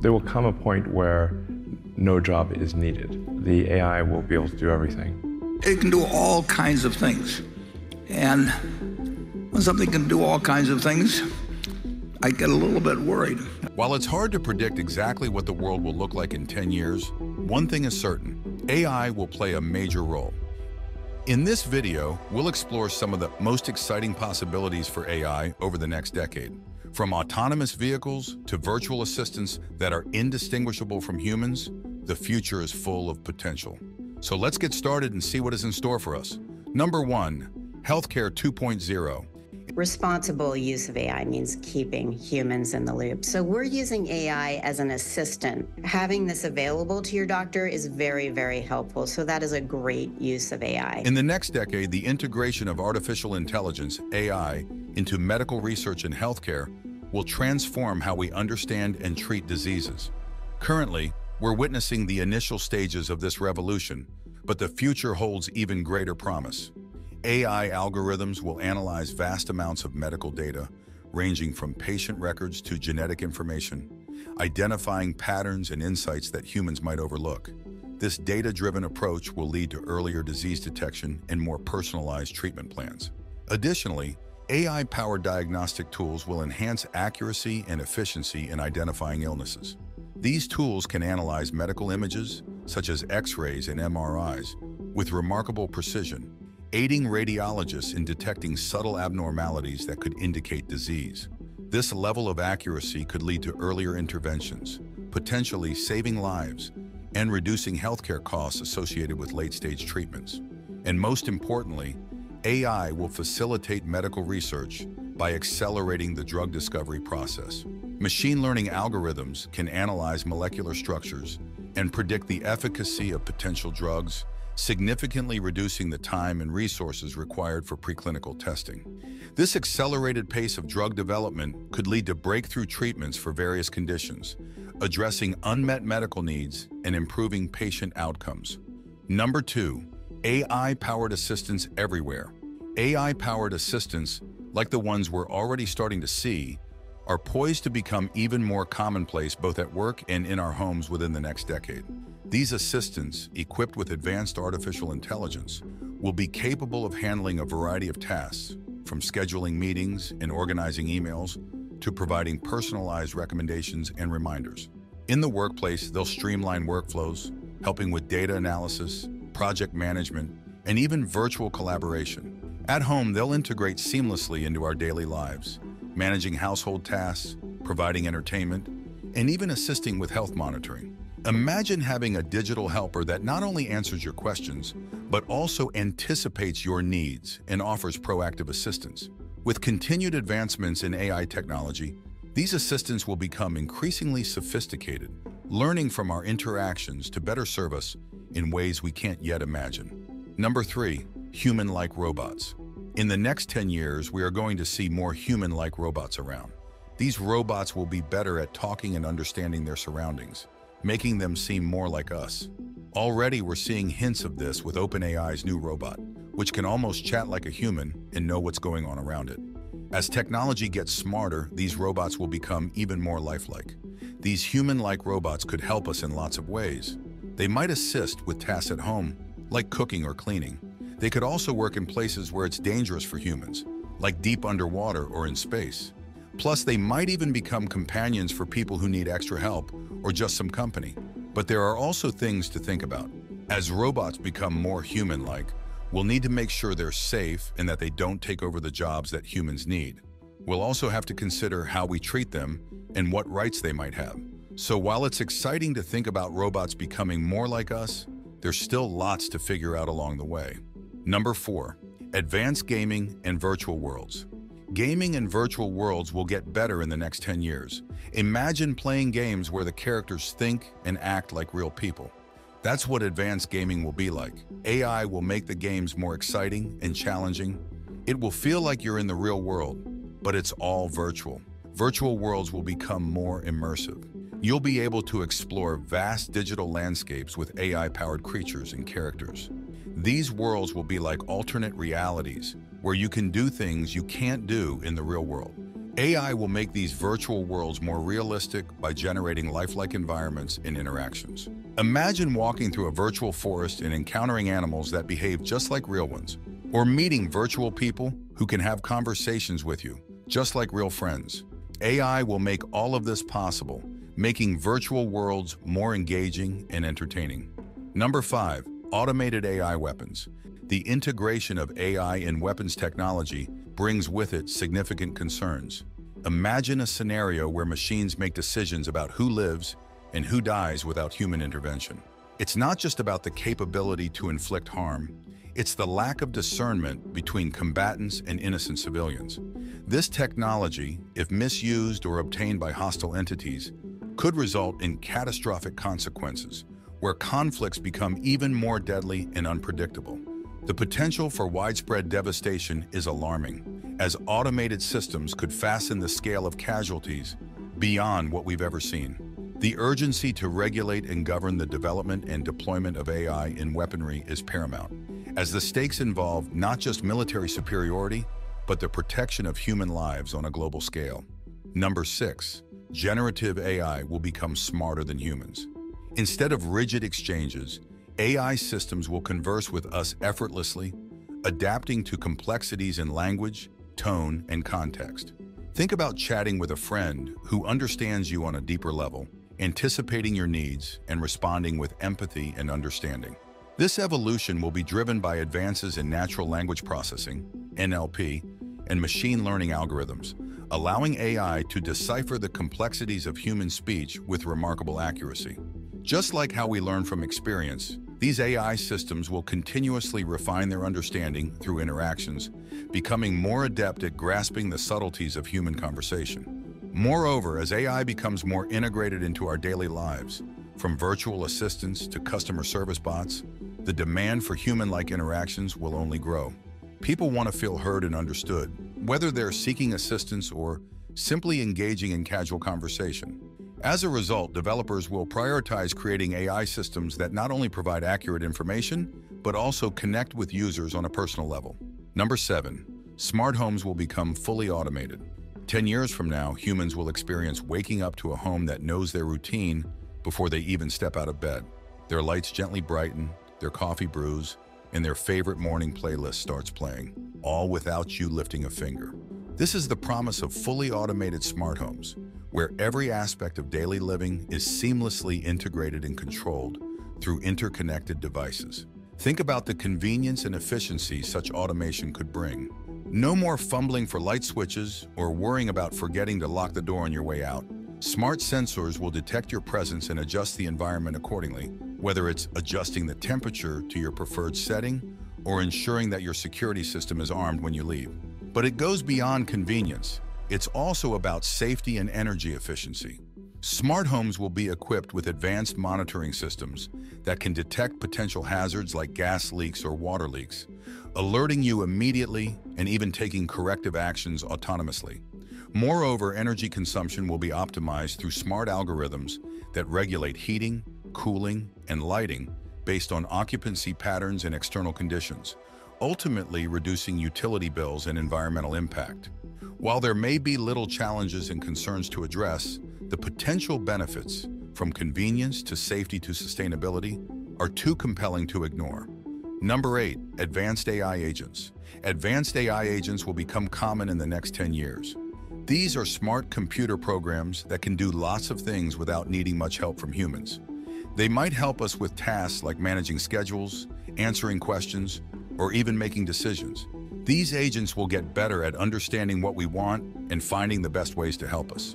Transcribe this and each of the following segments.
There will come a point where no job is needed. The AI will be able to do everything. It can do all kinds of things. And when something can do all kinds of things, I get a little bit worried. While it's hard to predict exactly what the world will look like in 10 years, one thing is certain, AI will play a major role. In this video, we'll explore some of the most exciting possibilities for AI over the next decade. From autonomous vehicles to virtual assistants that are indistinguishable from humans, the future is full of potential. So let's get started and see what is in store for us. Number one, Healthcare 2.0. Responsible use of AI means keeping humans in the loop. So we're using AI as an assistant. Having this available to your doctor is very, very helpful. So that is a great use of AI. In the next decade, the integration of artificial intelligence, AI, into medical research and healthcare will transform how we understand and treat diseases. Currently, we're witnessing the initial stages of this revolution, but the future holds even greater promise. AI algorithms will analyze vast amounts of medical data, ranging from patient records to genetic information, identifying patterns and insights that humans might overlook. This data-driven approach will lead to earlier disease detection and more personalized treatment plans. Additionally, AI-powered diagnostic tools will enhance accuracy and efficiency in identifying illnesses. These tools can analyze medical images, such as X-rays and MRIs, with remarkable precision, aiding radiologists in detecting subtle abnormalities that could indicate disease. This level of accuracy could lead to earlier interventions, potentially saving lives and reducing healthcare costs associated with late-stage treatments. And most importantly, AI will facilitate medical research by accelerating the drug discovery process. Machine learning algorithms can analyze molecular structures and predict the efficacy of potential drugs significantly reducing the time and resources required for preclinical testing. This accelerated pace of drug development could lead to breakthrough treatments for various conditions, addressing unmet medical needs and improving patient outcomes. Number two, AI-powered assistants everywhere. AI-powered assistants, like the ones we're already starting to see, are poised to become even more commonplace both at work and in our homes within the next decade. These assistants, equipped with advanced artificial intelligence, will be capable of handling a variety of tasks, from scheduling meetings and organizing emails to providing personalized recommendations and reminders. In the workplace, they'll streamline workflows, helping with data analysis, project management, and even virtual collaboration. At home, they'll integrate seamlessly into our daily lives, managing household tasks, providing entertainment, and even assisting with health monitoring. Imagine having a digital helper that not only answers your questions, but also anticipates your needs and offers proactive assistance. With continued advancements in AI technology, these assistants will become increasingly sophisticated, learning from our interactions to better serve us in ways we can't yet imagine. Number three, human-like robots. In the next 10 years, we are going to see more human-like robots around. These robots will be better at talking and understanding their surroundings, making them seem more like us. Already we're seeing hints of this with OpenAI's new robot, which can almost chat like a human and know what's going on around it. As technology gets smarter, these robots will become even more lifelike. These human-like robots could help us in lots of ways. They might assist with tasks at home, like cooking or cleaning. They could also work in places where it's dangerous for humans, like deep underwater or in space. Plus, they might even become companions for people who need extra help or just some company. But there are also things to think about. As robots become more human-like, we'll need to make sure they're safe and that they don't take over the jobs that humans need. We'll also have to consider how we treat them and what rights they might have. So while it's exciting to think about robots becoming more like us, there's still lots to figure out along the way. Number four, advanced gaming and virtual worlds. Gaming and virtual worlds will get better in the next 10 years. Imagine playing games where the characters think and act like real people. That's what advanced gaming will be like. AI will make the games more exciting and challenging. It will feel like you're in the real world, but it's all virtual. Virtual worlds will become more immersive. You'll be able to explore vast digital landscapes with AI-powered creatures and characters. These worlds will be like alternate realities, where you can do things you can't do in the real world. AI will make these virtual worlds more realistic by generating lifelike environments and interactions. Imagine walking through a virtual forest and encountering animals that behave just like real ones, or meeting virtual people who can have conversations with you, just like real friends. AI will make all of this possible, making virtual worlds more engaging and entertaining. Number 5. Automated AI weapons. The integration of AI in weapons technology brings with it significant concerns. Imagine a scenario where machines make decisions about who lives and who dies without human intervention. It's not just about the capability to inflict harm, it's the lack of discernment between combatants and innocent civilians. This technology, if misused or obtained by hostile entities, could result in catastrophic consequences, where conflicts become even more deadly and unpredictable. The potential for widespread devastation is alarming, as automated systems could fasten the scale of casualties beyond what we've ever seen. The urgency to regulate and govern the development and deployment of AI in weaponry is paramount, as the stakes involve not just military superiority, but the protection of human lives on a global scale. Number 6. Generative AI will become smarter than humans. Instead of rigid exchanges, AI systems will converse with us effortlessly, adapting to complexities in language, tone, and context. Think about chatting with a friend who understands you on a deeper level, anticipating your needs and responding with empathy and understanding. This evolution will be driven by advances in natural language processing, NLP, and machine learning algorithms, allowing AI to decipher the complexities of human speech with remarkable accuracy. Just like how we learn from experience, these AI systems will continuously refine their understanding through interactions, becoming more adept at grasping the subtleties of human conversation. Moreover, as AI becomes more integrated into our daily lives, from virtual assistants to customer service bots, the demand for human-like interactions will only grow. People want to feel heard and understood, whether they're seeking assistance or simply engaging in casual conversation. As a result, developers will prioritize creating AI systems that not only provide accurate information, but also connect with users on a personal level. Number 7. Smart homes will become fully automated. 10 years from now, humans will experience waking up to a home that knows their routine before they even step out of bed. Their lights gently brighten, their coffee brews, and their favorite morning playlist starts playing, all without you lifting a finger. This is the promise of fully automated smart homes, where every aspect of daily living is seamlessly integrated and controlled through interconnected devices. Think about the convenience and efficiency such automation could bring. No more fumbling for light switches or worrying about forgetting to lock the door on your way out. Smart sensors will detect your presence and adjust the environment accordingly, whether it's adjusting the temperature to your preferred setting or ensuring that your security system is armed when you leave. But it goes beyond convenience. It's also about safety and energy efficiency. Smart homes will be equipped with advanced monitoring systems that can detect potential hazards like gas leaks or water leaks, alerting you immediately and even taking corrective actions autonomously. Moreover, energy consumption will be optimized through smart algorithms that regulate heating, cooling, and lighting based on occupancy patterns and external conditions, ultimately reducing utility bills and environmental impact. While there may be little challenges and concerns to address, the potential benefits, from convenience to safety to sustainability, are too compelling to ignore. Number 8. Advanced AI Agents Advanced AI agents will become common in the next 10 years. These are smart computer programs that can do lots of things without needing much help from humans. They might help us with tasks like managing schedules, answering questions, or even making decisions. These agents will get better at understanding what we want and finding the best ways to help us.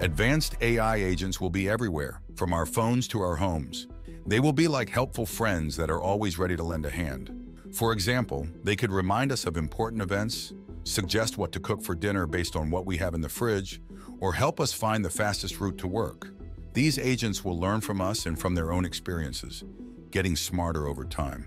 Advanced AI agents will be everywhere, from our phones to our homes. They will be like helpful friends that are always ready to lend a hand. For example, they could remind us of important events, suggest what to cook for dinner based on what we have in the fridge, or help us find the fastest route to work. These agents will learn from us and from their own experiences, getting smarter over time.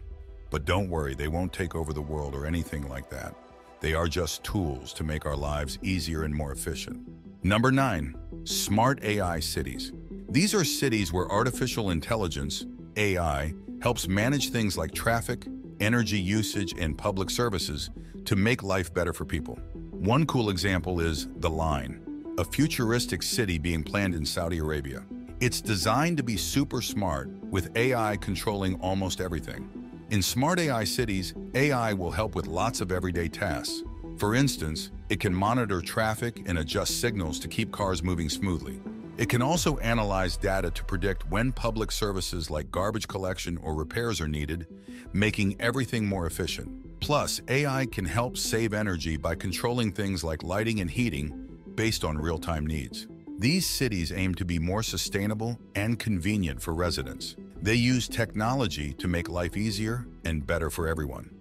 But don't worry, they won't take over the world or anything like that. They are just tools to make our lives easier and more efficient. Number 9. Smart AI Cities. These are cities where artificial intelligence, AI, helps manage things like traffic, energy usage, and public services to make life better for people. One cool example is The Line, a futuristic city being planned in Saudi Arabia. It's designed to be super smart, with AI controlling almost everything. In smart AI cities, AI will help with lots of everyday tasks. For instance, it can monitor traffic and adjust signals to keep cars moving smoothly. It can also analyze data to predict when public services like garbage collection or repairs are needed, making everything more efficient. Plus, AI can help save energy by controlling things like lighting and heating based on real-time needs. These cities aim to be more sustainable and convenient for residents. They use technology to make life easier and better for everyone.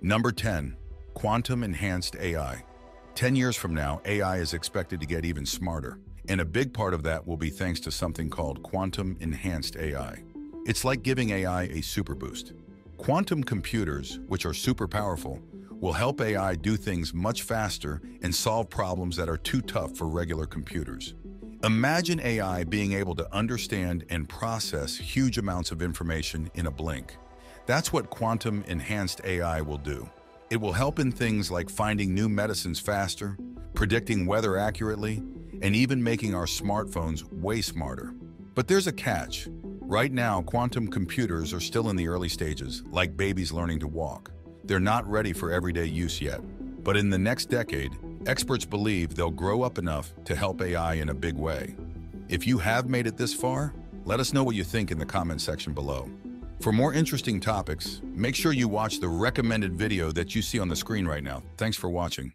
Number 10. Quantum Enhanced AI. 10 years from now, AI is expected to get even smarter. And a big part of that will be thanks to something called quantum enhanced AI. It's like giving AI a super boost. Quantum computers, which are super powerful, will help AI do things much faster and solve problems that are too tough for regular computers. Imagine AI being able to understand and process huge amounts of information in a blink. That's what quantum enhanced AI will do. It will help in things like finding new medicines faster, predicting weather accurately, and even making our smartphones way smarter. But there's a catch. Right now, quantum computers are still in the early stages, like babies learning to walk. They're not ready for everyday use yet. But in the next decade, experts believe they'll grow up enough to help AI in a big way. If you have made it this far, let us know what you think in the comment section below. For more interesting topics, make sure you watch the recommended video that you see on the screen right now. Thanks for watching.